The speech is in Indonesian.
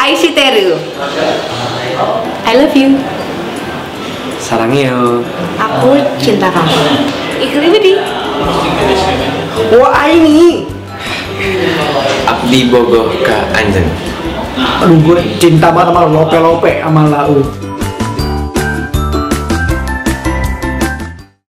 I see Teru. I love you. 사랑해요. Aku cinta kamu. Ikhrimidi. Wah ini. Abdi bogoh ke anjen. Aduh gue cinta banget sama lope-lope sama lau.